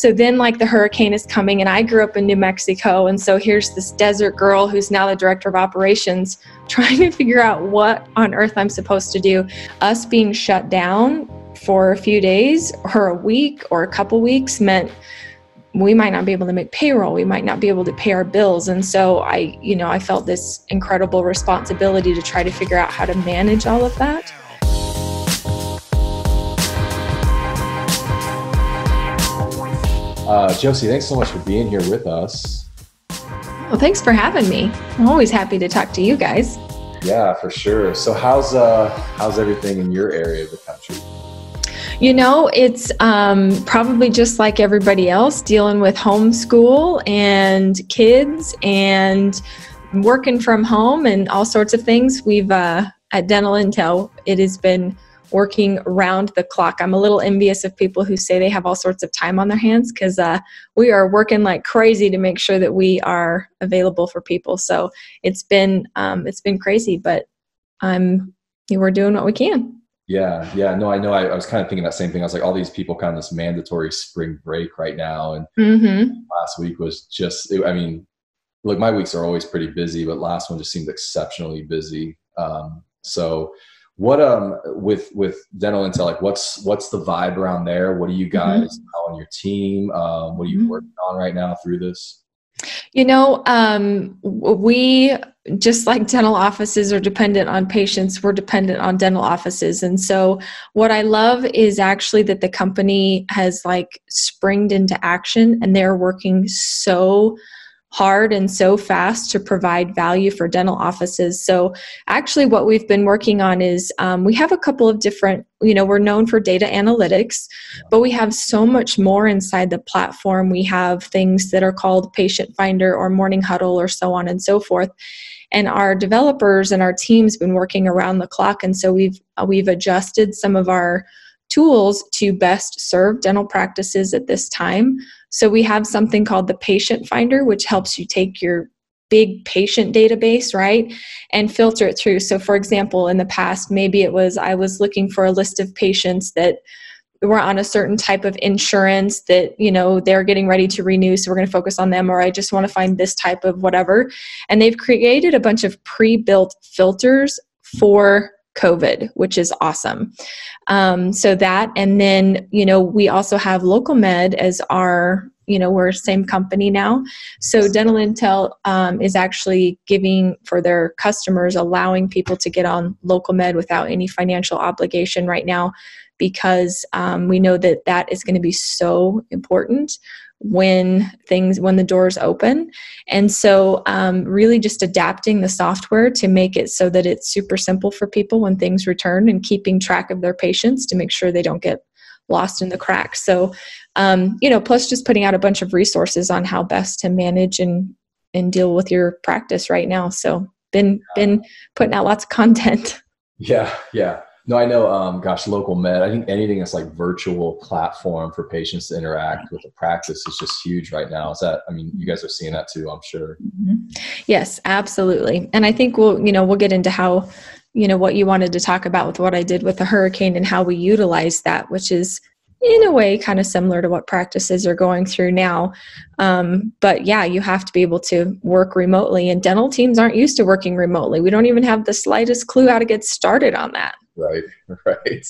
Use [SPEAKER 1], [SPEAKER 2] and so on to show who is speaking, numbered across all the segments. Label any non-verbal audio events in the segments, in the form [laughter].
[SPEAKER 1] So then, like, the hurricane is coming, and I grew up in New Mexico. And so here's this desert girl who's now the director of operations [laughs] trying to figure out what on earth I'm supposed to do. Us being shut down for a few days or a week or a couple weeks meant we might not be able to make payroll we might not be able to pay our bills and so i you know i felt this incredible responsibility to try to figure out how to manage all of that
[SPEAKER 2] uh, Josey thanks so much for being here with us.
[SPEAKER 1] Well thanks for having me. I'm always happy to talk to you guys.
[SPEAKER 2] Yeah for sure. So how's uh how's everything in your area of the country?
[SPEAKER 1] You know, it's um, probably just like everybody else dealing with homeschool and kids and working from home and all sorts of things. We've, uh, at Dental Intel, it has been working around the clock. I'm a little envious of people who say they have all sorts of time on their hands because uh, we are working like crazy to make sure that we are available for people. So it's been um, it's been crazy, but I'm we're doing what we can.
[SPEAKER 2] Yeah, yeah, no, I know. I, I, was kind of thinking that same thing. I was like, all these people kind of this mandatory spring break right now, and mm-hmm. last week was just. I mean, look, my weeks are always pretty busy, but last one just seemed exceptionally busy. Um, so, what um with with dental intel, like, what's what's the vibe around there? What are you mm-hmm. guys mm-hmm. on your team? Um, what are you mm-hmm. working on right now through this?
[SPEAKER 1] You know, um, we just like dental offices are dependent on patients, we're dependent on dental offices. And so, what I love is actually that the company has like springed into action and they're working so hard and so fast to provide value for dental offices. So, actually, what we've been working on is um, we have a couple of different, you know, we're known for data analytics, but we have so much more inside the platform. We have things that are called Patient Finder or Morning Huddle or so on and so forth. And our developers and our teams been working around the clock, and so we've we've adjusted some of our tools to best serve dental practices at this time. So we have something called the Patient Finder, which helps you take your big patient database, right, and filter it through. So, for example, in the past, maybe it was I was looking for a list of patients that were on a certain type of insurance that you know they're getting ready to renew so we're going to focus on them or i just want to find this type of whatever and they've created a bunch of pre-built filters for COVID, which is awesome. Um, so that, and then, you know, we also have LocalMed as our, you know, we're same company now. So Dental Intel um, is actually giving for their customers, allowing people to get on LocalMed without any financial obligation right now because um, we know that that is going to be so important when things when the doors open. And so um, really just adapting the software to make it so that it's super simple for people when things return and keeping track of their patients to make sure they don't get lost in the cracks. So um, you know plus just putting out a bunch of resources on how best to manage and and deal with your practice right now. So been been putting out lots of content. [laughs]
[SPEAKER 2] Yeah yeah no, I know. Um, gosh, LocalMed. I think anything that's like virtual platform for patients to interact with the practice is just huge right now. Is that? I mean, you guys are seeing that too. I'm sure. Mm-hmm.
[SPEAKER 1] Yes, absolutely. And I think we'll, you know, we'll get into how, you know, what you wanted to talk about with what I did with the hurricane and how we utilize that, which is in a way kind of similar to what practices are going through now. Um, but yeah, you have to be able to work remotely, and dental teams aren't used to working remotely. We don't even have the slightest clue how to get started on that
[SPEAKER 2] right [laughs] right.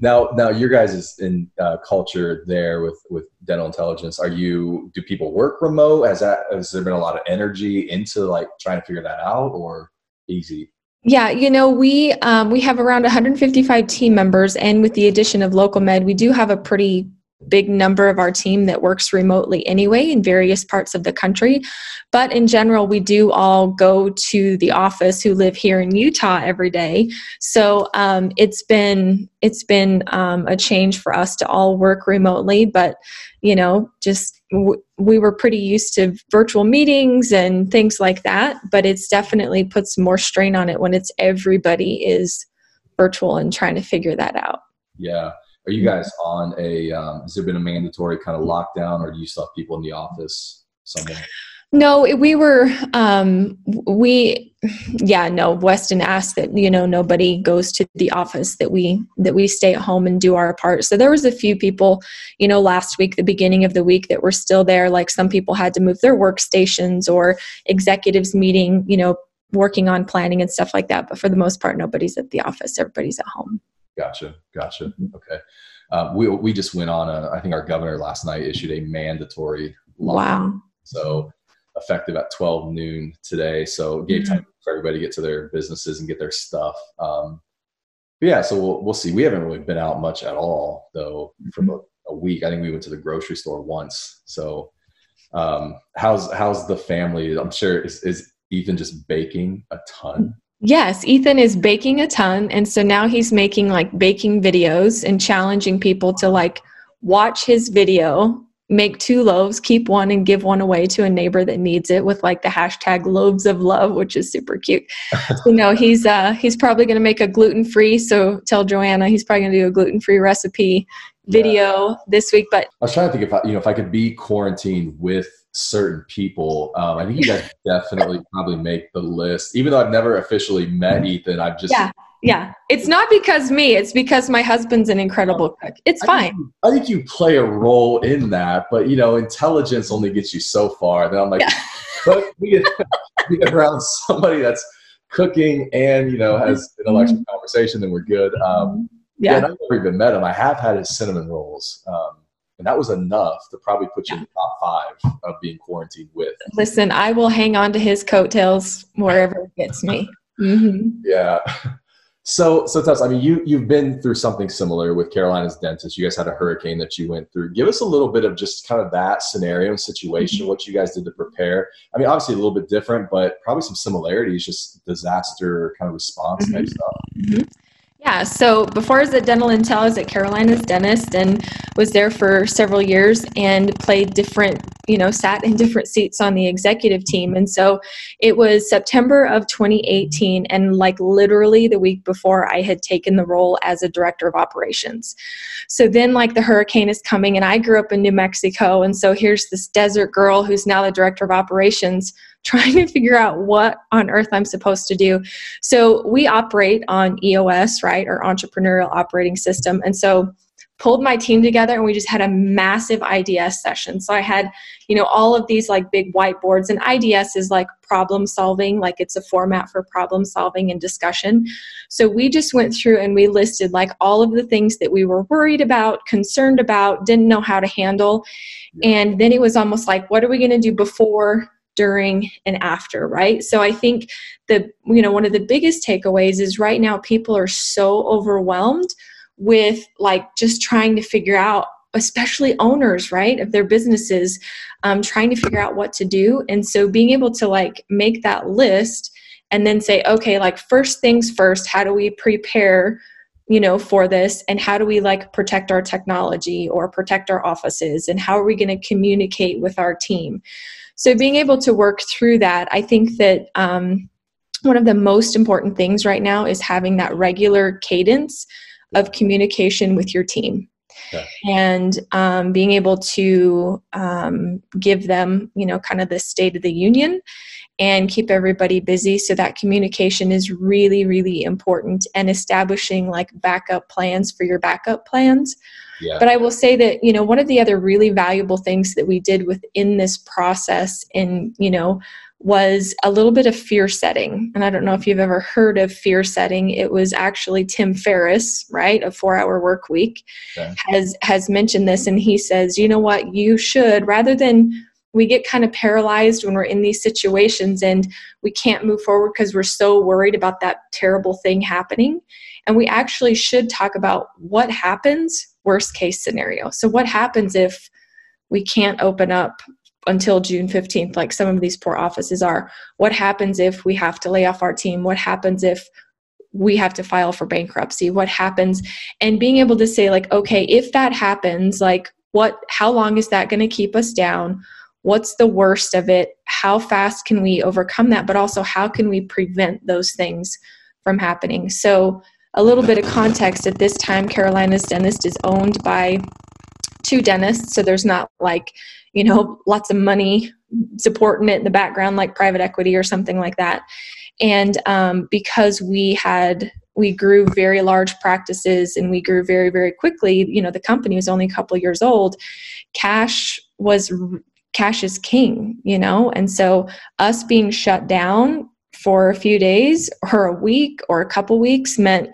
[SPEAKER 2] Now now your guys' is in uh, culture there with with dental intelligence. Are you do people work remote? Has that has there been a lot of energy into like trying to figure that out or easy?
[SPEAKER 1] Yeah, you know, we um, we have around 155 team members, and with the addition of LocalMed, we do have a pretty big number of our team that works remotely anyway in various parts of the country. But in general, we do all go to the office who live here in Utah every day. So um, it's been it's been um, a change for us to all work remotely. But you know, just w- we were pretty used to virtual meetings and things like that. But it's definitely puts more strain on it when it's everybody is virtual and trying to figure that out.
[SPEAKER 2] Yeah. Are you guys on a? Um, has there been a mandatory kind of lockdown, or do you still have people in the office somewhere?
[SPEAKER 1] No, we were, um, we, yeah, no, Weston asked that, you know, nobody goes to the office, that we, that we stay at home and do our part. So there was a few people, you know, last week, the beginning of the week that were still there. Like some people had to move their workstations or executives meeting, you know, working on planning and stuff like that. But for the most part, nobody's at the office. Everybody's at home.
[SPEAKER 2] Gotcha. Gotcha. Mm-hmm. Okay. Um, we, we just went on a, I think our governor last night issued a mandatory
[SPEAKER 1] Wow.
[SPEAKER 2] So effective at 12 noon today. So gave mm-hmm. time for everybody to get to their businesses and get their stuff. Um, yeah, so we'll, we'll see. We haven't really been out much at all though for mm-hmm. a, a, week. I think we went to the grocery store once. So um, how's, how's the family? I'm sure is, is Ethan just baking a ton?
[SPEAKER 1] Yes, Ethan is baking a ton. And so now he's making like baking videos and challenging people to like watch his video make two loaves, keep one and give one away to a neighbor that needs it with like the hashtag loaves of love, which is super cute. [laughs] so no, he's uh he's probably gonna make a gluten free. So tell Joanna he's probably gonna do a gluten free recipe video yeah. this week. But
[SPEAKER 2] I was trying to think if I you know if I could be quarantined with certain people. Um, I think you guys [laughs] definitely probably make the list. Even though I've never officially met Ethan, I've just
[SPEAKER 1] yeah yeah it's not because me it's because my husband's an incredible cook it's fine
[SPEAKER 2] I think, I think, you play a role in that but you know intelligence only gets you so far then i'm like yeah. but we get, around somebody that's cooking and you know has intellectual mm-hmm. conversation then we're good um, yeah, yeah i've never even met him i have had his cinnamon rolls um, and that was enough to probably put you in the top five of being quarantined with
[SPEAKER 1] listen i will hang on to his coattails wherever it gets me
[SPEAKER 2] mm-hmm. yeah so, so Tess, I mean, you you've been through something similar with Carolina's dentist. You guys had a hurricane that you went through. Give us a little bit of just kind of that scenario and situation, mm-hmm. what you guys did to prepare. I mean, obviously a little bit different, but probably some similarities, just disaster kind of response mm-hmm. type stuff.
[SPEAKER 1] Yeah, so before I was at Dental Intel, I was at Carolina's dentist and was there for several years and played different, you know, sat in different seats on the executive team. And so it was September of 2018, and like literally the week before, I had taken the role as a director of operations. So then, like, the hurricane is coming, and I grew up in New Mexico. And so here's this desert girl who's now the director of operations [laughs] trying to figure out what on earth I'm supposed to do. So we operate on EOS, right, or entrepreneurial operating system. And so pulled my team together and we just had a massive IDS session. So I had, you know, all of these like big whiteboards and IDS is like problem solving, like it's a format for problem solving and discussion. So we just went through and we listed like all of the things that we were worried about, concerned about, didn't know how to handle. And then it was almost like, what are we going to do before during and after right so i think the you know one of the biggest takeaways is right now people are so overwhelmed with like just trying to figure out especially owners right of their businesses um, trying to figure out what to do. And so being able to like make that list and then say okay like first things first how do we prepare you know for this? And how do we like protect our technology or protect our offices? And how are we going to communicate with our team? So being able to work through that, I think that um, one of the most important things right now is having that regular cadence of communication with your team. Yeah. and um, being able to um, give them you know kind of the state of the union and keep everybody busy so that communication is really really important and establishing like backup plans for your backup plans yeah. But I will say that, you know, one of the other really valuable things that we did within this process in, you know, was a little bit of fear setting. And I don't know if you've ever heard of fear setting. It was actually Tim Ferriss, right, a 4-hour work week okay. has has mentioned this and he says, "You know what? You should rather than we get kind of paralyzed when we're in these situations and we can't move forward because we're so worried about that terrible thing happening. And we actually should talk about what happens worst case scenario. So, what happens if we can't open up until June 15th, like some of these poor offices are? What happens if we have to lay off our team? What happens if we have to file for bankruptcy? What happens? And being able to say, like, okay, if that happens, like, what, how long is that going to keep us down? What's the worst of it? How fast can we overcome that? But also, how can we prevent those things from happening? So, a little bit of context at this time, Carolina's Dentist is owned by two dentists, so there's not like, you know, lots of money supporting it in the background like private equity or something like that. And um, because we had we grew very large practices and we grew very very quickly you know the company was only a couple years old cash was cash is king you know? And so us being shut down for a few days or a week or a couple weeks meant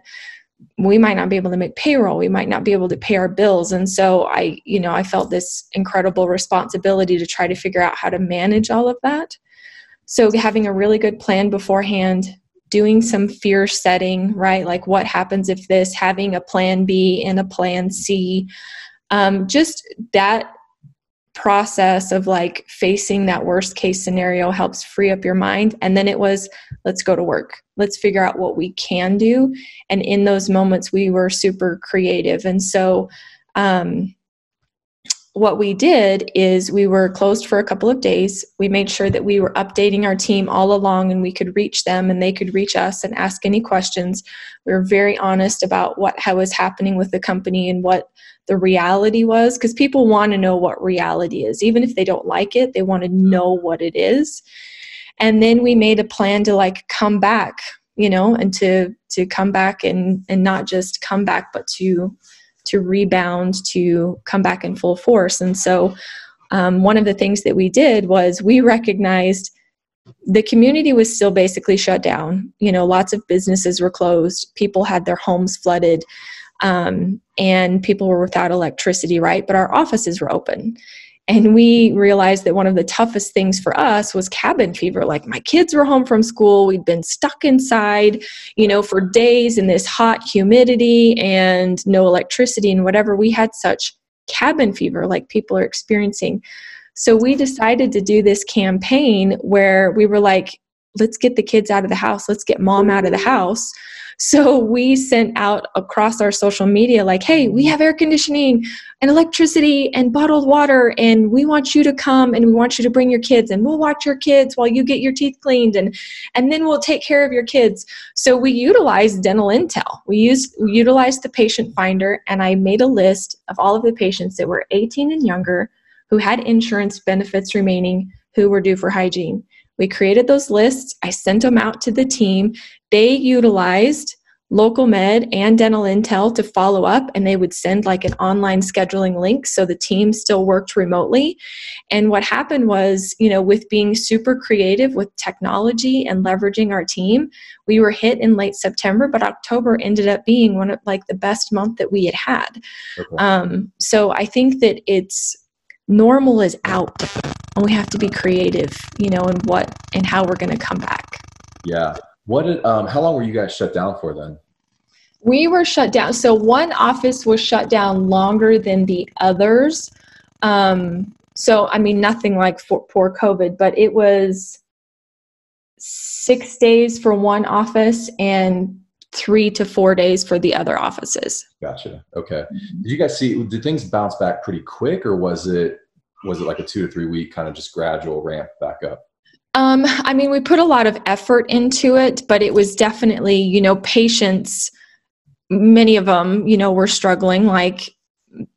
[SPEAKER 1] we might not be able to make payroll we might not be able to pay our bills. And so i you know i felt this incredible responsibility to try to figure out how to manage all of that. So having a really good plan beforehand doing some fear setting right? Like what happens if this? Having a plan b and a plan c. Um, just that process of like facing that worst case scenario helps free up your mind. And then it was let's go to work. Let's figure out what we can do. And in those moments we were super creative. And so um, what we did is we were closed for a couple of days. We made sure that we were updating our team all along and we could reach them and they could reach us and ask any questions. We were very honest about what was happening with the company and what the reality was because people want to know what reality is. Even if they don't like it, they want to know what it is. And then we made a plan to like come back, you know, and to to come back and and not just come back but to to rebound to come back in full force. And so um, one of the things that we did was we recognized the community was still basically shut down. You know lots of businesses were closed. People had their homes flooded um, and people were without electricity right? But our offices were open and we realized that one of the toughest things for us was cabin fever. Like my kids were home from school, we'd been stuck inside, you know, for days in this hot humidity and no electricity and whatever. We had such cabin fever like people are experiencing. So we decided to do this campaign where we were like, let's get the kids out of the house, let's get mom out of the house so we sent out across our social media, like, hey, we have air conditioning and electricity and bottled water, and we want you to come and we want you to bring your kids, and we'll watch your kids while you get your teeth cleaned, and, and then we'll take care of your kids. So we utilized dental intel. We used we utilized the patient finder, and I made a list of all of the patients that were 18 and younger who had insurance benefits remaining who were due for hygiene. We created those lists. I sent them out to the team. They utilized LocalMed and dental intel to follow up and they would send like an online scheduling link so the team still worked remotely and what happened was you know with being super creative with technology and leveraging our team we were hit in late september but october ended up being one of like the best month that we had had okay. um, so i think that it's normal is out. And we have to be creative you know and what and how we're going to come back.
[SPEAKER 2] Yeah. What did, um, how long were you guys shut down for then?
[SPEAKER 1] We were shut down. So one office was shut down longer than the others. Um, so i mean nothing like for poor covid but it was six days for one office and three to four days for the other offices.
[SPEAKER 2] Gotcha. Okay. Mm-hmm. Did you guys see? Did things bounce back pretty quick, or was it was it like a two to three week kind of just gradual ramp back up?
[SPEAKER 1] Um, I mean, we put a lot of effort into it, but it was definitely, you know, patients. Many of them, you know, were struggling. Like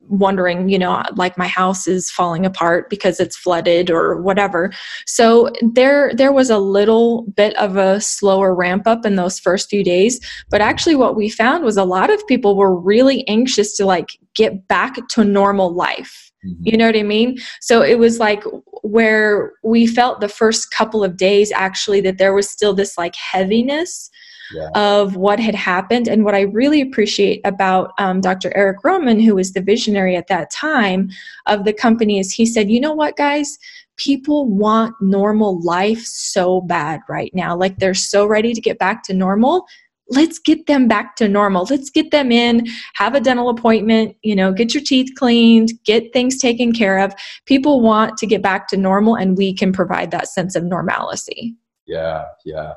[SPEAKER 1] wondering, you know, like my house is falling apart because it's flooded or whatever. So there there was a little bit of a slower ramp up in those first few days, but actually what we found was a lot of people were really anxious to like get back to normal life. Mm-hmm. You know what I mean? So it was like where we felt the first couple of days actually that there was still this like heaviness yeah. of what had happened. And what I really appreciate about um, Dr. Eric Roman, who was the visionary at that time of the company, is he said, you know what, guys? People want normal life so bad right now. Like they're so ready to get back to normal let's get them back to normal. Let's get them in, have a dental appointment, you know, get your teeth cleaned, get things taken care of. People want to get back to normal, and we can provide that sense of normalcy.
[SPEAKER 2] Yeah, yeah.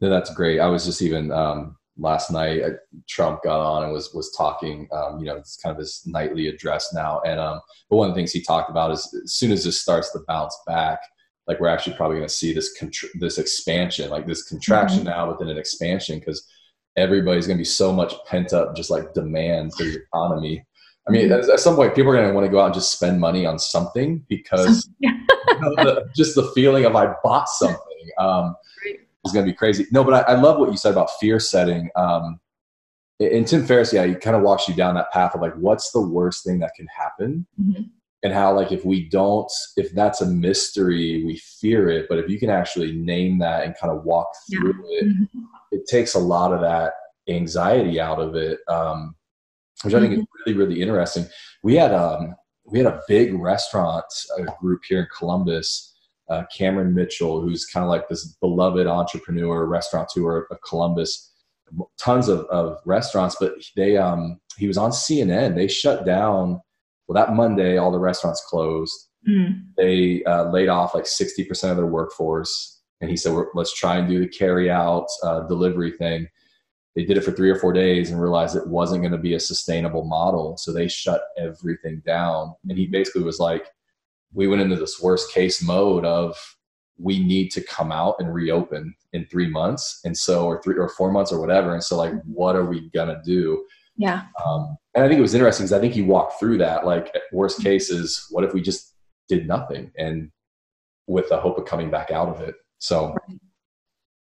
[SPEAKER 2] No, that's great. I was just even um, last night. Uh, Trump got on and was was talking. Um, you know, it's kind of his nightly address now. And um, but one of the things he talked about is as soon as this starts to bounce back, like we're actually probably going to see this contr- this expansion, like this contraction mm-hmm. now within an expansion, because everybody's going to be so much pent up, just like demand for the economy. I mean, mm-hmm. at, some point, people are going to want to go out and just spend money on something because [laughs] [laughs] you know, the, just the feeling of I bought something um, is going to be crazy. No, but I, I, love what you said about fear setting. Um, and Tim Ferriss, yeah, he kind of walks you down that path of like, what's the worst thing that can happen? Mm-hmm. And how, like, if we don't, if that's a mystery, we fear it. But if you can actually name that and kind of walk through yeah. it, mm-hmm. it takes a lot of that anxiety out of it, um, which I think mm-hmm. is really, really interesting. We had um, we had a big restaurant uh, group here in Columbus. Uh, Cameron Mitchell, who's kind of like this beloved entrepreneur, restaurateur of Columbus tons of, of restaurants, but they um he was on CNN. They shut down. Well, that Monday, all the restaurants closed. Mm. They uh, laid off like sixty percent of their workforce, and he said, "Let's try and do the carry out uh, delivery thing." They did it for three or four days and realized it wasn't going to be a sustainable model, so they shut everything down. And he basically was like, "We went into this worst case mode of we need to come out and reopen in three months and so or three or four months or whatever. And so like what are we gonna do?
[SPEAKER 1] Yeah.
[SPEAKER 2] Um, and i think it was interesting because i think he walked through that like worst case is what if we just did nothing and with the hope of coming back out of it? So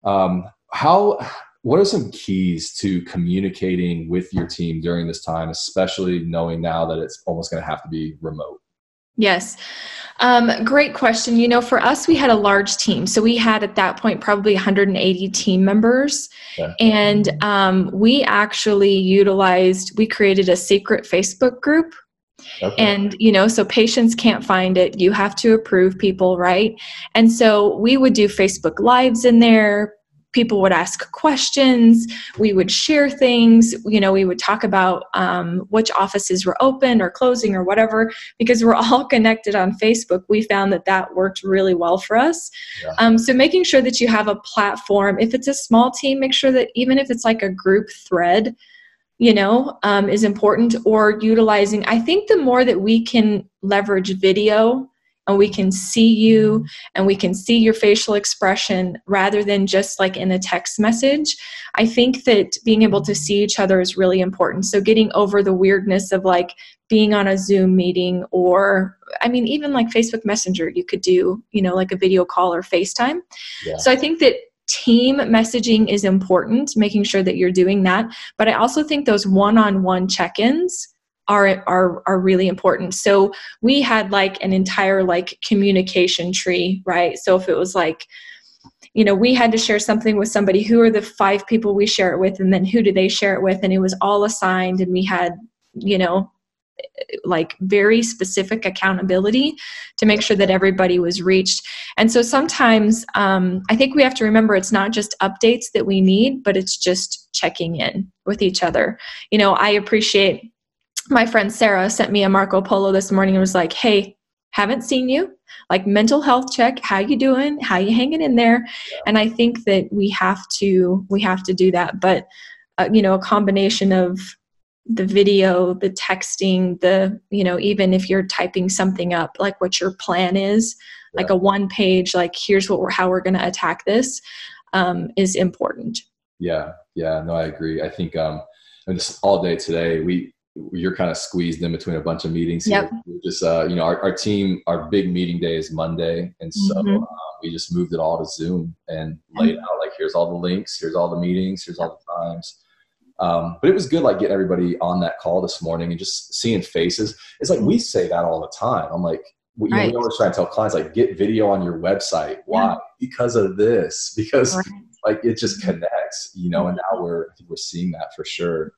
[SPEAKER 2] um, how what are some keys to communicating with your team during this time especially knowing now that it's almost going to have to be remote
[SPEAKER 1] Yes. Um, great question. You know, for us, we had a large team. So we had at that point probably 180 team members. Okay. And um, we actually utilized, we created a secret Facebook group. Okay. And, you know, so patients can't find it. You have to approve people, right? And so we would do Facebook Lives in there people would ask questions we would share things you know we would talk about um, which offices were open or closing or whatever because we're [laughs] all connected on facebook we found that that worked really well for us yeah. um, so making sure that you have a platform if it's a small team make sure that even if it's like a group thread you know um, is important or utilizing i think the more that we can leverage video and we can see you and we can see your facial expression rather than just like in a text message. I think that being able to see each other is really important. So, getting over the weirdness of like being on a Zoom meeting or, I mean, even like Facebook Messenger, you could do, you know, like a video call or FaceTime. Yeah. So, I think that team messaging is important, making sure that you're doing that. But I also think those one on one check ins are are are really important. So we had like an entire like communication tree, right? So if it was like you know, we had to share something with somebody, who are the five people we share it with and then who do they share it with and it was all assigned and we had, you know, like very specific accountability to make sure that everybody was reached. And so sometimes um, I think we have to remember it's not just updates that we need, but it's just checking in with each other. You know, I appreciate my friend Sarah sent me a Marco Polo this morning and was like, "Hey, haven't seen you. Like mental health check. How you doing? How you hanging in there?" And I think that we have to we have to do that. But uh, you know, a combination of the video, the texting, the you know, even if you're typing something up, like what your plan is, yeah. like a one page, like here's what we're how we're going to attack this, um, is important.
[SPEAKER 2] Yeah, yeah, no, I agree. I think um, and just all day today we you're kind of squeezed in between a bunch of meetings here. Yep. We're just uh, you know our, our team our big meeting day is monday and so mm-hmm. uh, we just moved it all to zoom and laid out like here's all the links here's all the meetings here's all the times um, but it was good like getting everybody on that call this morning and just seeing faces it's like we say that all the time i'm like we, right. know, we always try to tell clients like get video on your website why yeah. because of this [laughs] because right. like it just connects you know and now we're we're seeing that for sure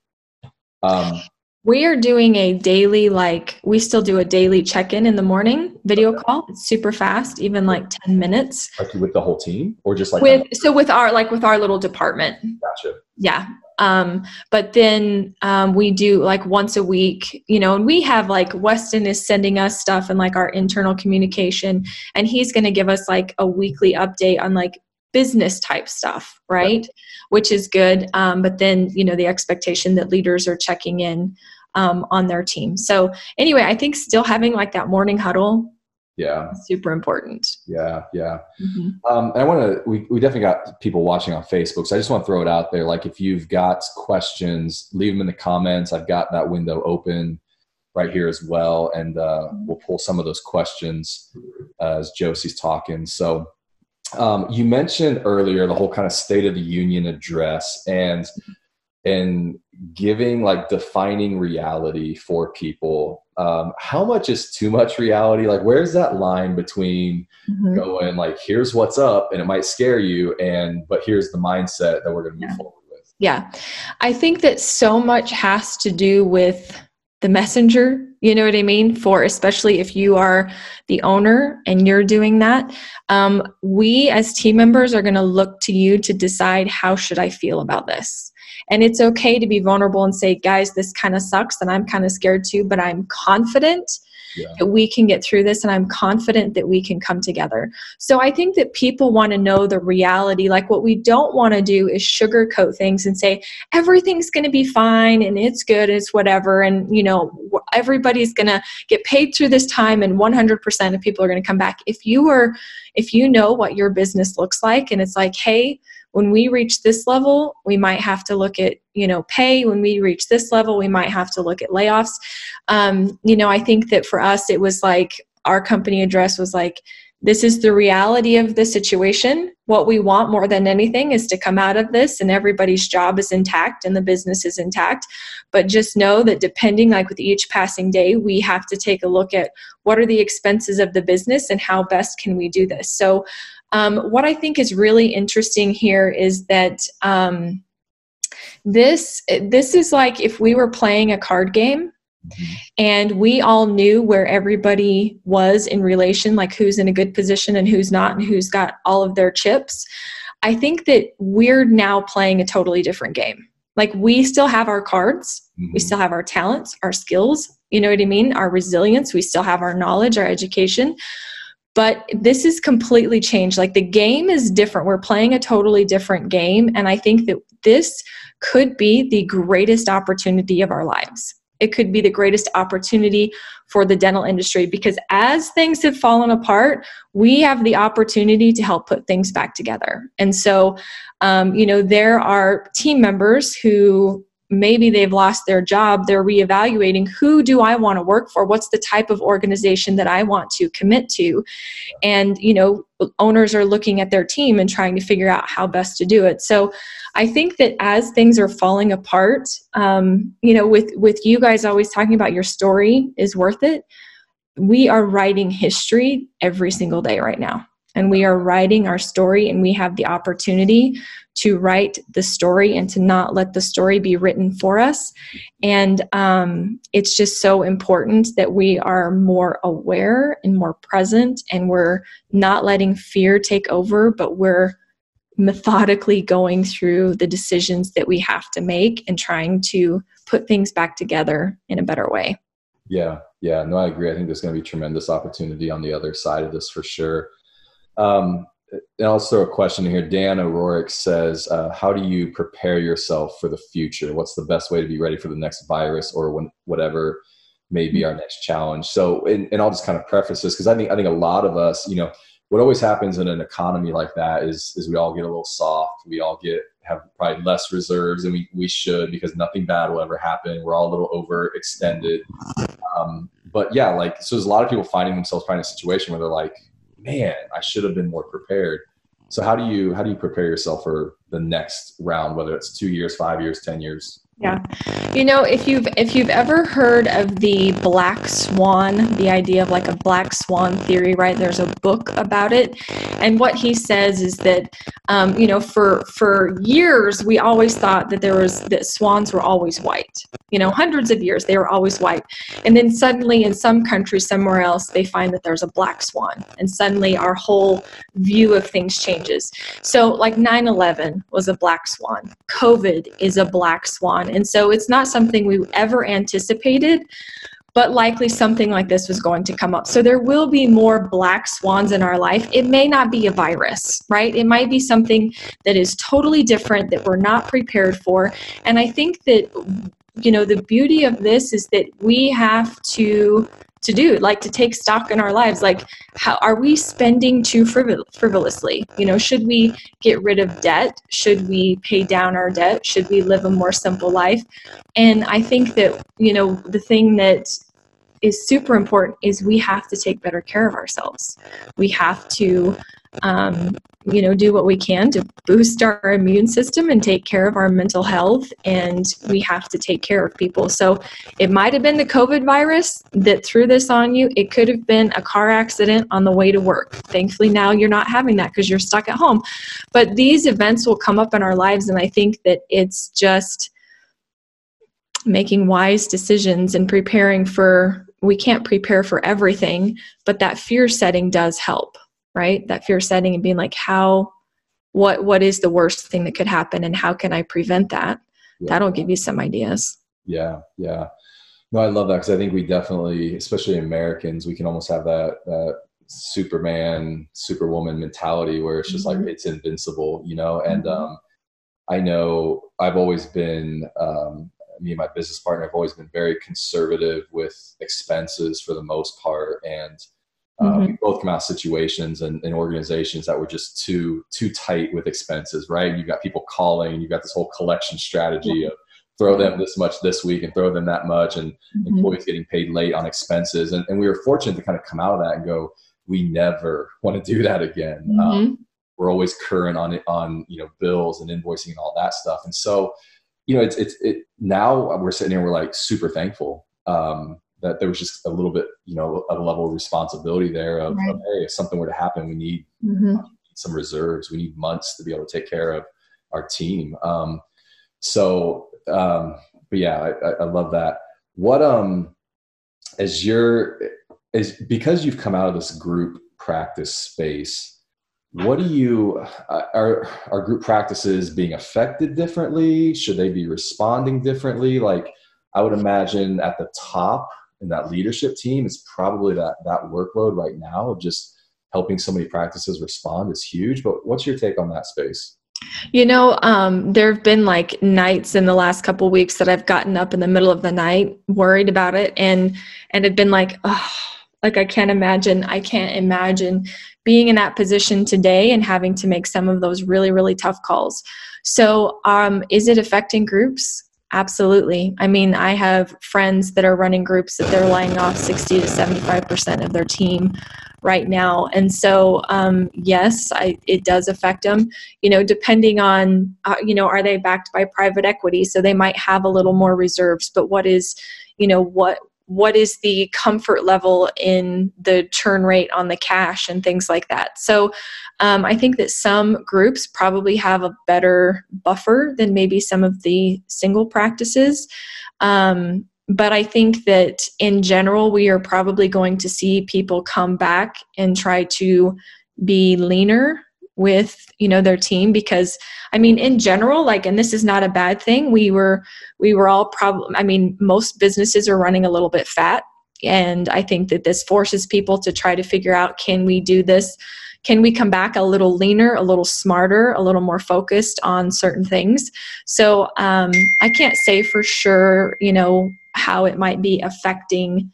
[SPEAKER 2] um,
[SPEAKER 1] we are doing a daily, like, we still do a daily check in in the morning video call. It's super fast, even like 10 minutes.
[SPEAKER 2] Like with the whole team or just like,
[SPEAKER 1] with, so with our, like, with our little department.
[SPEAKER 2] Gotcha.
[SPEAKER 1] Yeah. Um, but then um, we do like once a week, you know, and we have like Weston is sending us stuff and like our internal communication, and he's going to give us like a weekly update on like business type stuff, right? Which is good. Um, but then, you know, the expectation that leaders are checking in um, on their team. So, anyway, I think still having like that morning huddle.
[SPEAKER 2] Yeah.
[SPEAKER 1] Super important.
[SPEAKER 2] Yeah. Yeah. Mm-hmm. Um, and I want to, we, we definitely got people watching on Facebook. So I just want to throw it out there. Like if you've got questions, leave them in the comments. I've got that window open. right here as well, and uh, we'll pull some of those questions uh, as Josey's talking. So, um, you mentioned earlier the whole kind of State of the Union address and and giving like defining reality for people. Um, how much is too much reality? Like, where's that line between mm-hmm. going like, here's what's up, and it might scare you, and but here's the mindset that we're going to move yeah. forward with.
[SPEAKER 1] Yeah, I think that so much has to do with the messenger you know what i mean? For especially if you are the owner and you're doing that. Um, we as team members are going to look to you to decide how should i feel about this. And it's okay to be vulnerable and say guys this kind of sucks and i'm kind of scared too but i'm confident yeah. that we can get through this and I'm confident that we can come together. So I think that people want to know the reality. Like what we don't want to do is sugarcoat things and say everything's going to be fine and it's good, it's whatever and you know everybody's going to get paid through this time and 100% of people are going to come back. If you are if you know what your business looks like and it's like, "Hey, when we reach this level we might have to look at you know pay. When we reach this level we might have to look at layoffs. Um, you know i think that for us it was like our company address was like this is the reality of the situation. What we want more than anything is to come out of this and everybody's job is intact and the business is intact. But just know that depending like with each passing day we have to take a look at what are the expenses of the business and how best can we do this. So um, what I think is really interesting here is that um, this this is like if we were playing a card game and we all knew where everybody was in relation like who's in a good position and who's not and who's got all of their chips i think that we're now playing a totally different game like we still have our cards mm-hmm. we still have our talents our skills you know what i mean our resilience we still have our knowledge our education but this is completely changed. Like the game is different. We're playing a totally different game and i think that this could be the greatest opportunity of our lives. It could be the greatest opportunity for the dental industry because as things have fallen apart we have the opportunity to help put things back together. And so um, you know there are team members who maybe they've lost their job they're reevaluating who do i want to work for? What's the type of organization that i want to commit to? And you know owners are looking at their team and trying to figure out how best to do it. So i think that as things are falling apart um, you know with with you guys always talking about your story is worth it we are writing history every single day right now and we are writing our story and we have the opportunity to write the story and to not let the story be written for us. And um, it's just so important that we are more aware and more present and we're not letting fear take over but we're methodically going through the decisions that we have to make and trying to put things back together in a better way.
[SPEAKER 2] Yeah yeah no i agree. I think there's going to be tremendous opportunity on the other side of this for sure um, and I'll a question here. Dan O'Rourke says, uh, "How do you prepare yourself for the future? What's the best way to be ready for the next virus or when, whatever may be our next challenge?" So, and, and I'll just kind of preface this because I think I think a lot of us, you know, what always happens in an economy like that is is we all get a little soft. We all get have probably less reserves than we, we should because nothing bad will ever happen. We're all a little overextended. Um, but yeah, like so, there's a lot of people finding themselves finding a situation where they're like, man, I should have been more prepared. So how do you how do you prepare yourself for the next round, whether it's two years, five years, ten years?
[SPEAKER 1] Yeah. You know, if you've if you've ever heard of the black swan, the idea of like a black swan theory, right? There's a book about it, and what he says is that, um, you know, for for years we always thought that there was that swans were always white. You know, hundreds of years they were always white, and then suddenly in some country somewhere else they find that there's a black swan, and suddenly our whole view of things changes. So, like 9/11 was a black swan. COVID is a black swan. And so it's not something we ever anticipated, but likely something like this was going to come up. So there will be more black swans in our life. It may not be a virus, right? It might be something that is totally different that we're not prepared for. And I think that you know the beauty of this is that we have to to do like to take stock in our lives. Like how are we spending too frivol- frivolously? You know should we get rid of debt? Should we pay down our debt? Should we live a more simple life? And i think that you know the thing that is super important is we have to take better care of ourselves. We have to um, you know do what we can to boost our immune system and take care of our mental health and we have to take care of people. So it might have been the covid virus that threw this on you. It could have been a car accident on the way to work. Thankfully now you're not having that because you're stuck at home. But these events will come up in our lives and i think that it's just making wise decisions and preparing for we can't prepare for everything but that fear setting does help right that fear setting and being like how what what is the worst thing that could happen and how can i prevent that yeah. that'll give you some ideas
[SPEAKER 2] yeah yeah no i love that because i think we definitely especially americans we can almost have that that superman superwoman mentality where it's just mm-hmm. like it's invincible you know and mm-hmm. um i know i've always been um me and my business partner have always been very conservative with expenses for the most part and uh, mm-hmm. we both come out of situations and, and, organizations that were just too too tight with expenses, right? You've got people calling, you've got this whole collection strategy of throw them this much this week and throw them that much, and mm-hmm. employees getting paid late on expenses. And, and, we were fortunate to kind of come out of that and go, we never want to do that again. Mm-hmm. Um, we're always current on it on you know bills and invoicing and all that stuff. And so, you know, it's it's it now we're sitting here, we're like super thankful. Um, that there was just a little bit, you know, a level of responsibility there of, right. of hey, if something were to happen, we need, mm-hmm. some reserves. We need months to be able to take care of our team. Um, so, um, but yeah, I, I love that. What um, as your is because you've come out of this group practice space. What do you uh, are are group practices being affected differently? Should they be responding differently? Like I would imagine at the top that leadership team is probably that that workload right now of just helping so many practices respond is huge. But what's your take on that space?
[SPEAKER 1] You know, um, there have been like nights in the last couple weeks that I've gotten up in the middle of the night worried about it, and and have been like, oh, like I can't imagine, I can't imagine being in that position today and having to make some of those really really tough calls. So, um, is it affecting groups? Absolutely. I mean, I have friends that are running groups that they're laying off 60 to 75% of their team right now. And so, um, yes, I, it does affect them, you know, depending on, uh, you know, are they backed by private equity? So they might have a little more reserves, but what is, you know, what, what is the comfort level in the churn rate on the cash and things like that. So um, I think that some groups probably have a better buffer than maybe some of the single practices. Um, but I think that in general, we are probably going to see people come back and try to be leaner with you know their team because i mean in general like and this is not a bad thing we were we were all problem i mean most businesses are running a little bit fat. And i think that this forces people to try to figure out can we do this? Can we come back a little leaner a little smarter a little more focused on certain things? So um, i can't say for sure you know how it might be affecting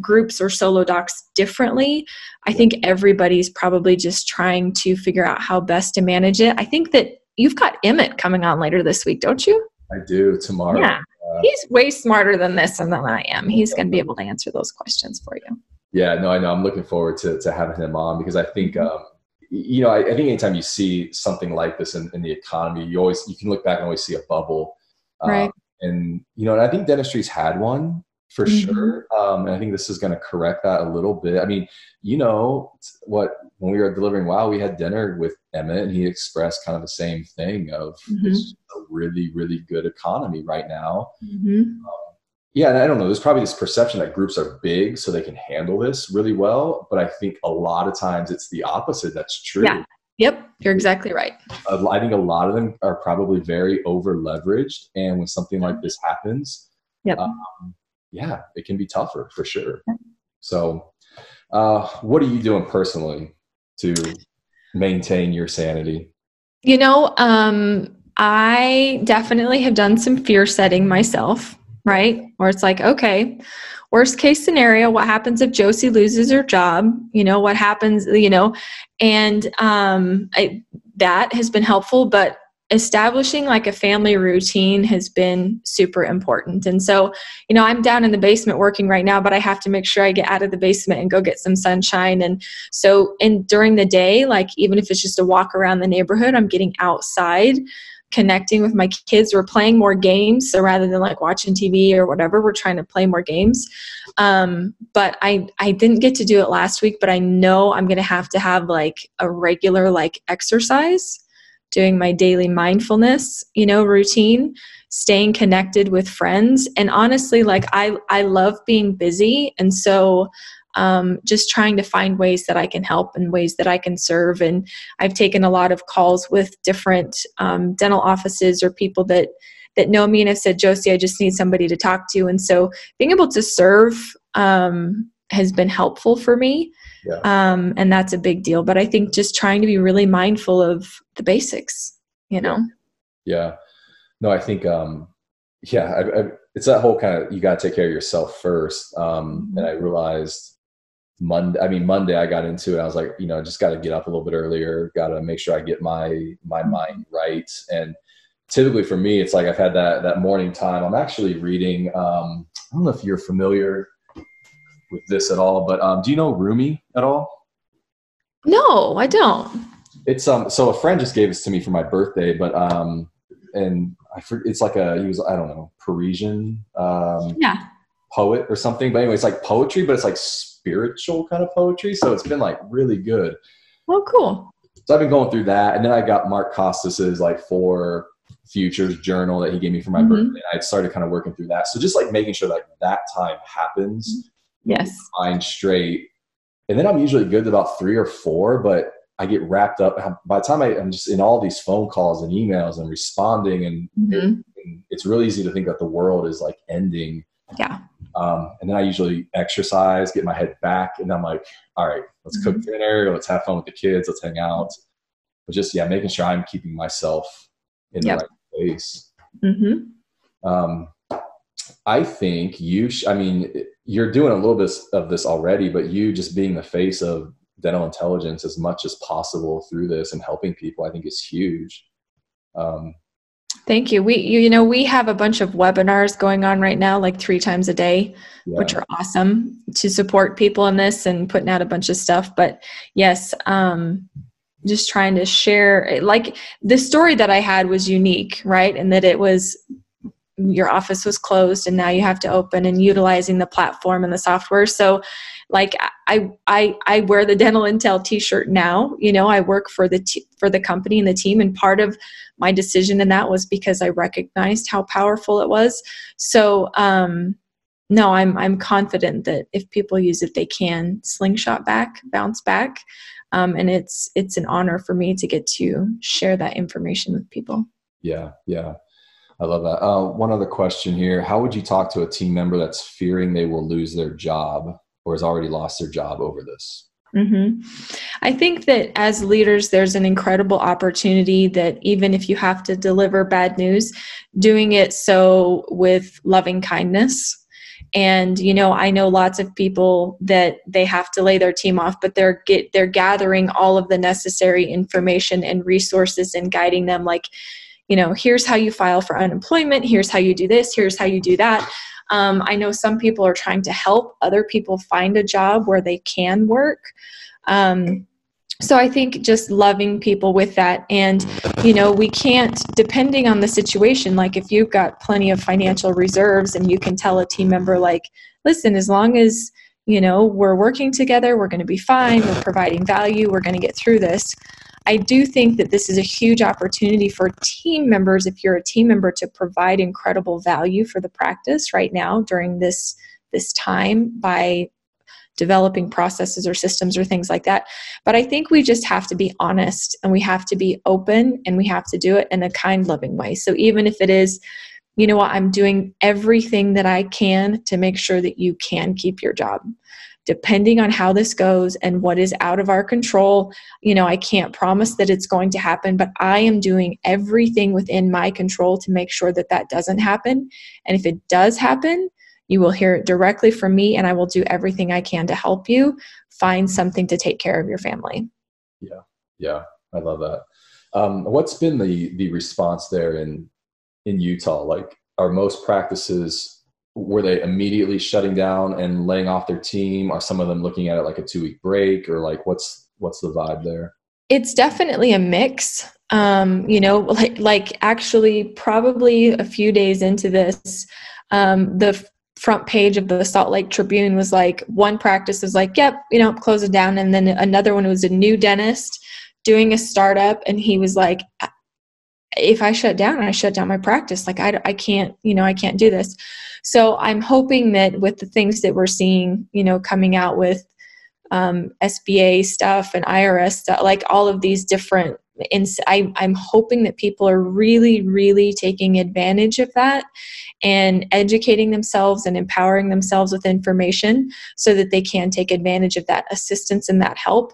[SPEAKER 1] groups or solo docs differently. I think everybody's probably just trying to figure out how best to manage it. I think that you've got Emmett coming on later this week, don't you?
[SPEAKER 2] I do tomorrow.
[SPEAKER 1] Yeah. Uh, He's way smarter than this and than I am. He's going to be able to answer those questions for you.
[SPEAKER 2] Yeah, no, I know. I'm looking forward to, to having him on because I think, mm-hmm. um, you know, I, I, think anytime you see something like this in, in, the economy, you always, you can look back and always see a bubble.
[SPEAKER 1] Um, right.
[SPEAKER 2] And, you know, and I think dentistry's had one for mm-hmm. sure. Um, and I think this is going to correct that a little bit. I mean, you know, what when we were delivering Wow, we had dinner with Emmett, and he expressed kind of the same thing of mm-hmm. it's a really, really good economy right now. Mm-hmm. Um, yeah, and I don't know. There's probably this perception that groups are big, so they can handle this really well. But I think a lot of times it's the opposite. That's true.
[SPEAKER 1] Yeah. Yep, you're exactly right.
[SPEAKER 2] I think a lot of them are probably very over leveraged, and when something like this happens,
[SPEAKER 1] yep. Um,
[SPEAKER 2] yeah, it can be tougher for sure. So, uh, what are you doing personally to maintain your sanity?
[SPEAKER 1] You know, um, I definitely have done some fear setting myself, right? Where it's like, okay, worst case scenario, what happens if Josey loses her job? You know, what happens, you know, and um, I, that has been helpful. But establishing like a family routine has been super important. And so, you know, I'm down in the basement working right now, but I have to make sure I get out of the basement and go get some sunshine. And so, in during the day, like even if it's just a walk around the neighborhood, I'm getting outside connecting with my kids. We're playing more games. So rather than like watching TV or whatever, we're trying to play more games. Um, but I, I didn't get to do it last week, but I know I'm going to have to have like a regular like exercise, doing my daily mindfulness, you know, routine, staying connected with friends. And honestly, like I, I love being busy. And so um, just trying to find ways that I can help and ways that I can serve. And I've taken a lot of calls with different um, dental offices or people that that know me and have said, Josey, I just need somebody to talk to. And so being able to serve um, has been helpful for me. Yeah. Um, and that's a big deal. But I think just trying to be really mindful of the basics, you know?
[SPEAKER 2] Yeah. No, I think, um, yeah, I, I, it's that whole kind of, you got to take care of yourself first. Um, and I realized Monday, I mean Monday, I got into it. I was like, you know, I just got to get up a little bit earlier. Got to make sure I get my my mm-hmm. mind right. And typically for me, it's like I've had that that morning time. I'm actually reading. Um, I don't know if you're familiar with this at all, but um, do you know Rumi at all?
[SPEAKER 1] No, I don't.
[SPEAKER 2] It's um. So a friend just gave this to me for my birthday, but um, and I. It's like a he was I don't know Parisian um
[SPEAKER 1] yeah
[SPEAKER 2] poet or something. But anyway, it's like poetry, but it's like spiritual kind of poetry. So it's been like really good.
[SPEAKER 1] Oh, cool.
[SPEAKER 2] So I've been going through that. And then I got Mark Costes's like four futures journal that he gave me for my mm-hmm. birthday. I started kind of working through that. So just like making sure like that time happens.
[SPEAKER 1] Yes.
[SPEAKER 2] Mind straight. And then I'm usually good to about three or four, but I get wrapped up by the time I, am just in all these phone calls and emails and responding and, mm-hmm. and, it's really easy to think that the world is like ending.
[SPEAKER 1] Yeah.
[SPEAKER 2] Um, and then I usually exercise, get my head back, and I'm like, all right, let's mm-hmm. cook dinner, let's have fun with the kids, let's hang out. But just yeah, making sure I'm keeping myself in yep. the right place.
[SPEAKER 1] Mm-hmm.
[SPEAKER 2] Um, I think you. Sh- I mean, you're doing a little bit of this already, but you just being the face of dental intelligence as much as possible through this and helping people, I think is huge. Um,
[SPEAKER 1] Thank you. We you, you know we have a bunch of webinars going on right now, like three times a day, yeah. which are awesome to support people in this and putting out a bunch of stuff. But yes, um, just trying to share. Like the story that I had was unique, right? And that it was your office was closed and now you have to open and utilizing the platform and the software. So like I I I wear the Dental Intel T-shirt now. You know, I work for the t- for the company and the team, and part of my decision in that was because I recognized how powerful it was. So um, no, I'm I'm confident that if people use it, they can slingshot back, bounce back, um, and it's it's an honor for me to get to share that information with people.
[SPEAKER 2] Yeah, yeah. I love that. Uh, one other question here. How would you talk to a team member that's fearing they will lose their job or has already lost their job over this?
[SPEAKER 1] Mm-hmm. I think that as leaders, there's an incredible opportunity that even if you have to deliver bad news, doing it so with loving kindness. And you know, I know lots of people that they have to lay their team off, but they're get they're gathering all of the necessary information and resources and guiding them. Like, you know, here's how you file for unemployment. Here's how you do this. Here's how you do that um, I know some people are trying to help other people find a job where they can work. Um, so I think just loving people with that. And, you know, we can't, depending on the situation, like if you've got plenty of financial reserves and you can tell a team member, like, listen, as long as, you know, we're working together, we're going to be fine, we're providing value, we're going to get through this. I do think that this is a huge opportunity for team members, if you're a team member, to provide incredible value for the practice right now during this this time by developing processes or systems or things like that. But I think we just have to be honest and we have to be open and we have to do it in a kind, loving way. So even if it is, you know what, I'm doing everything that I can to make sure that you can keep your job depending on how this goes and what is out of our control you know i can't promise that it's going to happen but i am doing everything within my control to make sure that that doesn't happen. And if it does happen you will hear it directly from me and i will do everything i can to help you find something to take care of your family.
[SPEAKER 2] Yeah. Yeah. I love that. Um, what's been the the response there in in Utah? Like, are most practices were they immediately shutting down and laying off their team? Are some of them looking at it like a two week break, or like what's what's the vibe there?
[SPEAKER 1] It's definitely a mix. Um, you know, [laughs] like like actually, probably a few days into this, um, the front page of the Salt Lake Tribune was like one practice was like, yep, you know, close it down, and then another one was a new dentist doing a startup, and he was like, if I shut down, I shut down my practice. Like I, I can't, you know, I can't do this. So I'm hoping that with the things that we're seeing, you know, coming out with um, SBA stuff and IRS stuff, like all of these different. Ins- I, I'm hoping that people are really, really taking advantage of that and educating themselves and empowering themselves with information so that they can take advantage of that assistance and that help.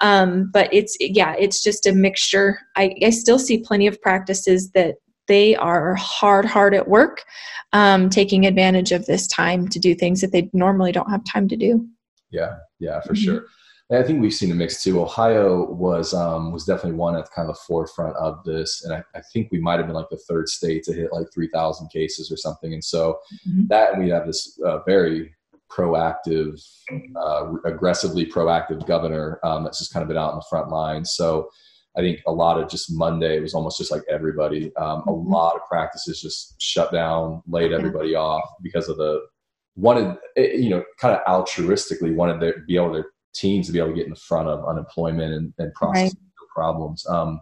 [SPEAKER 1] Um, but it's yeah, it's just a mixture. I, I still see plenty of practices that they are hard, hard at work, um, taking advantage of this time to do things that they normally don't have time to do.
[SPEAKER 2] Yeah, yeah, for mm-hmm. sure. And I think we've seen a mix too. Ohio was um, was definitely one at kind of the forefront of this, and I, I think we might have been like the third state to hit like three thousand cases or something. And so mm-hmm. that, and we have this uh, very proactive, uh, aggressively proactive governor um, that's just kind of been out in the front line. So I think a lot of just Monday was almost just like everybody. Um, a mm-hmm. lot of practices just shut down, laid everybody off because of the wanted, eh, you know, kind of altruistically wanted to be able to teams to be able to get in the front of unemployment and, and process right. problems. Um,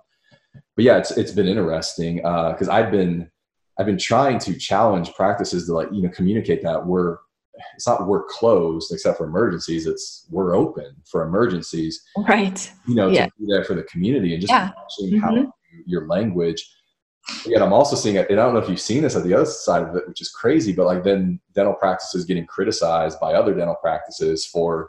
[SPEAKER 2] but yeah, it's it's been interesting because uh, I've been I've been trying to challenge practices to like you know communicate that we're it's not we're closed except for emergencies. It's we're open for emergencies.
[SPEAKER 1] Right.
[SPEAKER 2] You know, yeah. to be there for the community and just yeah. watching mm-hmm. how your language. Yet I'm also seeing it, and I don't know if you've seen this at the other side of it, which is crazy, but like then dental practices getting criticized by other dental practices for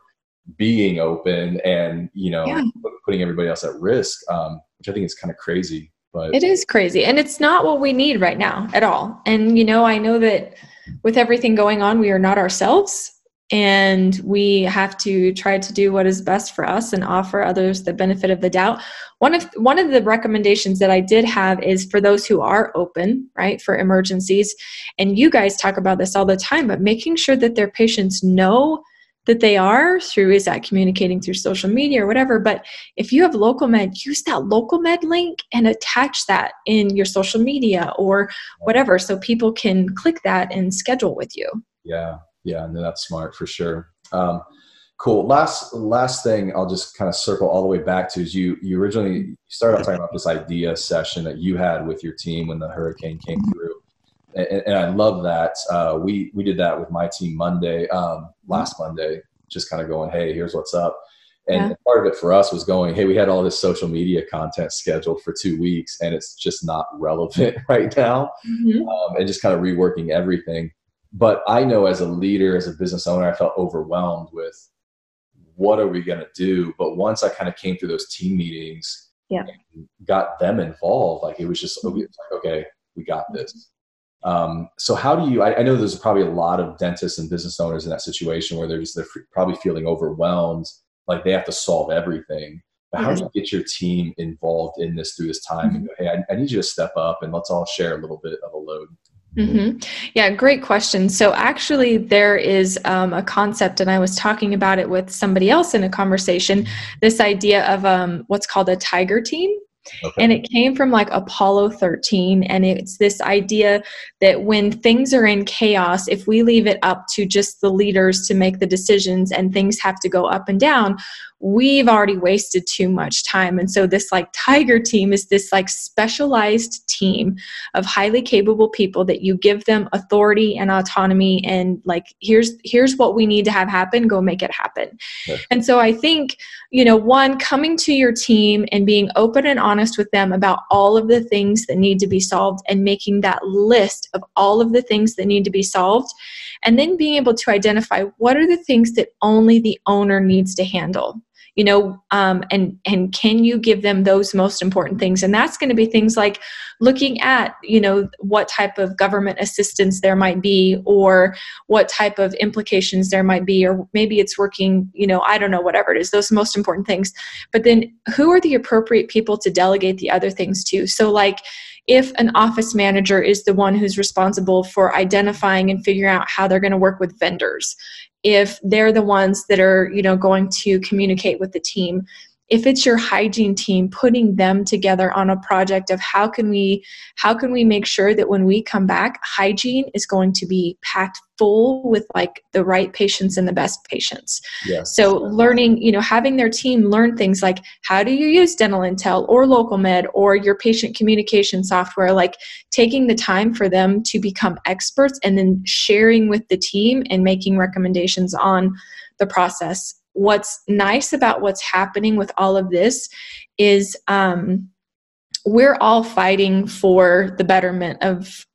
[SPEAKER 2] being open and you know yeah. putting everybody else at risk, um, which I think is kind of crazy. But
[SPEAKER 1] it is crazy, and it's not what we need right now at all. And you know, I know that with everything going on, we are not ourselves. And we have to try to do what is best for us and offer others the benefit of the doubt. One of one of the recommendations that I did have is for those who are open, right, for emergencies. And you guys talk about this all the time, but making sure that their patients know that they are through is that communicating through social media or whatever but if you have LocalMed use that LocalMed link and attach that in your social media or whatever so people can click that and schedule with you.
[SPEAKER 2] Yeah yeah and that's smart for sure. Um, cool. Last last thing i'll just kind of circle all the way back to is you you originally started talking about this idea session that you had with your team when the hurricane came through and, and I love that. Uh, we we did that with my team Monday, um, last Monday, just kind of going, hey, here's what's up. And yeah. part of it for us was going, hey, we had all this social media content scheduled for two weeks, and it's just not relevant [laughs] right now, mm-hmm. um, and just kind of reworking everything. But I know as a leader, as a business owner, I felt overwhelmed with what are we going to do. But once I kind of came through those team meetings,
[SPEAKER 1] yeah,
[SPEAKER 2] got them involved, like it was just, was like, okay, we got this. Um, so how do you? I, I, know there's probably a lot of dentists and business owners in that situation where they're just they're probably feeling overwhelmed, like they have to solve everything. But how do you get your team involved in this through this time and go, hey, I, I need you to step up and let's all share a little bit of a load.
[SPEAKER 1] Mm-hmm. Yeah, great question. So, actually, there is um, a concept, and I was talking about it with somebody else in a conversation this idea of um, what's called a tiger team. Okay. And it came from like Apollo 13. And it's this idea that when things are in chaos, if we leave it up to just the leaders to make the decisions and things have to go up and down, we've already wasted too much time. And so this like tiger team is this like specialized team of highly capable people that you give them authority and autonomy and like here's here's what we need to have happen. Go make it happen. Okay. and so i think you know one coming to your team and being open and honest with them about all of the things that need to be solved and making that list of all of the things that need to be solved. And then being able to identify what are the things that only the owner needs to handle you know um, and and can you give them those most important things? And that's going to be things like looking at you know what type of government assistance there might be or what type of implications there might be or maybe it's working you know i don't know whatever it is those most important things. But then who are the appropriate people to delegate the other things to? So like if an office manager is the one who's responsible for identifying and figuring out how they're going to work with vendors if they're the ones that are you know going to communicate with the team if it's your hygiene team putting them together on a project of how can we how can we make sure that when we come back hygiene is going to be packed full with like the right patients and the best patients. Yes. so learning you know having their team learn things like how do you use dental intel or LocalMed or your patient communication software? Like taking the time for them to become experts and then sharing with the team and making recommendations on the process what's nice about what's happening with all of this is um, we're all fighting for the betterment of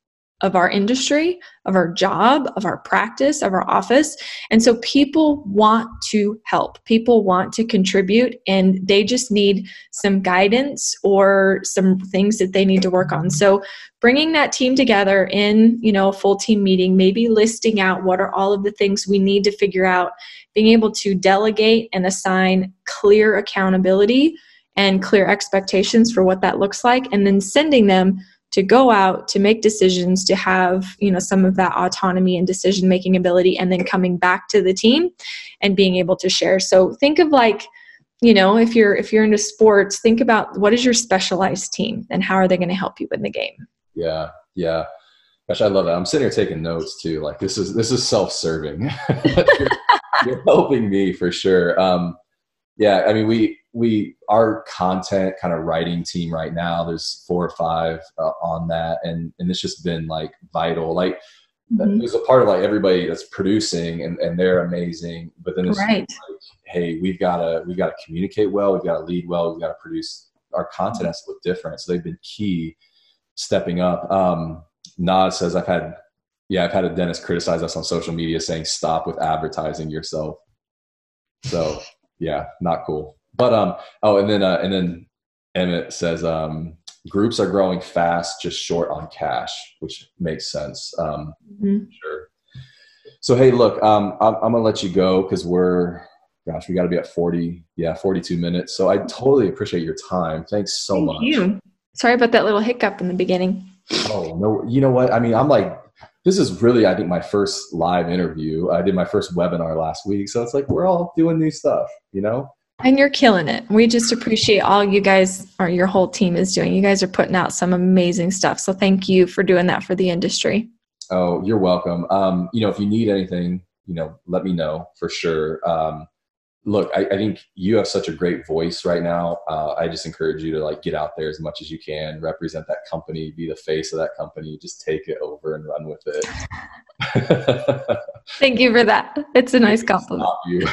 [SPEAKER 1] of our industry, of our job, of our practice, of our office. And so people want to help. People want to contribute and they just need some guidance or some things that they need to work on. So bringing that team together in, you know, a full team meeting, maybe listing out what are all of the things we need to figure out, being able to delegate and assign clear accountability and clear expectations for what that looks like and then sending them to go out to make decisions to have you know some of that autonomy and decision making ability and then coming back to the team and being able to share. So think of like you know if you're if you're into sports think about what is your specialized team and how are they going to help you win the game?
[SPEAKER 2] Yeah yeah. Gosh i love that. I'm sitting here taking notes too. Like this is this is self-serving. [laughs] You're, you're helping me for sure. Um yeah i mean we we our content kind of writing team right now there's four or five uh, on that and and it's just been like vital. Like mm-hmm. there's a part of like everybody that's producing and, and they're amazing but then it's right. like hey we've got to we've got to communicate well we've got to lead well we've got to produce our content has to look different. So they've been key stepping up. Um Nod says I've had yeah I've had a dentist criticize us on social media saying stop with advertising yourself. So yeah not cool but um oh and then uh, and then Emmett says um groups are growing fast, just short on cash, which makes sense. Um, mm-hmm. Sure. So hey, look, um, I'm, I'm gonna let you go because we're gosh, we got to be at 40, yeah, 42 minutes. So I totally appreciate your time. Thanks so
[SPEAKER 1] Thank
[SPEAKER 2] much.
[SPEAKER 1] You. Sorry about that little hiccup in the beginning.
[SPEAKER 2] Oh no, you know what? I mean, I'm like, this is really, I think, my first live interview. I did my first webinar last week, so it's like we're all doing new stuff, you know.
[SPEAKER 1] And you're killing it. We just appreciate all you guys or your whole team is doing. You guys are putting out some amazing stuff. So thank you for doing that for the industry.
[SPEAKER 2] Oh, you're welcome. Um, you know, if you need anything, you know, let me know for sure. Um, look, I, I, think you have such a great voice right now. Uh, I just encourage you to like get out there as much as you can, represent that company, be the face of that company, just take it over and run with it.
[SPEAKER 1] Thank you for that. It's a nice [laughs] compliment. [laughs]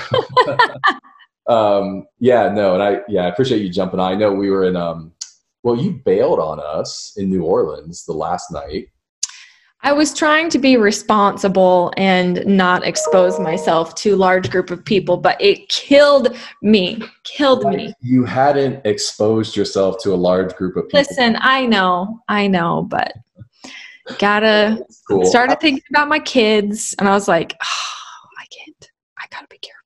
[SPEAKER 2] um, yeah, no, and I yeah, I appreciate you jumping on. I know we were in um well, you bailed on us in New Orleans the last night.
[SPEAKER 1] I was trying to be responsible and not expose myself to a large group of people, but it killed me. Killed like me.
[SPEAKER 2] You hadn't exposed yourself to a large group of people.
[SPEAKER 1] Listen, I know, I know, but gotta cool. started thinking about my kids and I was like, oh, I can't. I gotta be careful.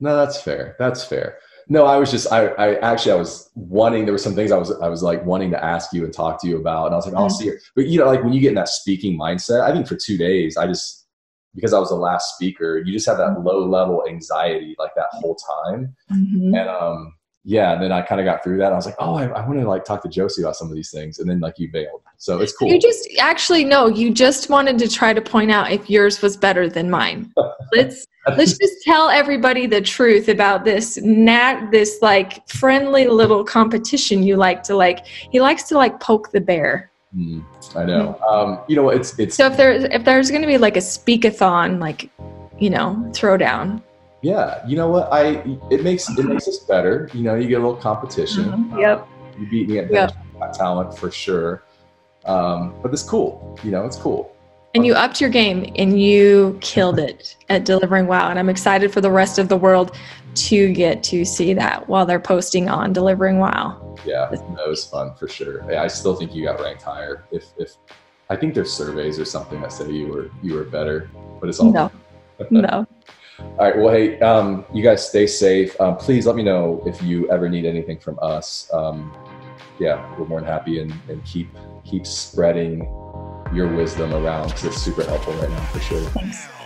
[SPEAKER 2] No, that's fair. That's fair. No, I was just I, I actually I was wanting there were some things I was I was like wanting to ask you and talk to you about and I was like, oh, I'll mm-hmm. see you. But you know, like when you get in that speaking mindset, I think for two days I just because I was the last speaker, you just have that mm-hmm. low level anxiety like that whole time. Mm-hmm. And um yeah, and then I kind of got through that. I was like, oh, I, I want to like talk to Josey about some of these things, and then like you bailed, so it's cool.
[SPEAKER 1] You just actually no, you just wanted to try to point out if yours was better than mine. [laughs] let's let's just tell everybody the truth about this nat this like friendly little competition you like to like. He likes to like poke the bear.
[SPEAKER 2] Mm, I know. Um, you know, it's it's.
[SPEAKER 1] So if there's if there's going to be like a speakathon, like you know, throwdown
[SPEAKER 2] yeah, you know what? I it makes it makes us better. You know, you get a little competition.
[SPEAKER 1] Mm-hmm. Yep.
[SPEAKER 2] you beat me at yep. talent for sure. Um, but it's cool. You know, it's cool.
[SPEAKER 1] And you upped your game and you killed it at delivering wow. And I'm excited for the rest of the world to get to see that while they're posting on delivering wow.
[SPEAKER 2] Yeah, that was fun for sure. I still think you got ranked higher. If if I think there's surveys or something that say you were you were better, but it's all
[SPEAKER 1] no, no.
[SPEAKER 2] All right. Well, hey, um, you guys stay safe. Um, please let me know if you ever need anything from us. Um, yeah, we're more than happy and, and keep keep spreading your wisdom around because it's super helpful right now for sure.
[SPEAKER 1] Thanks.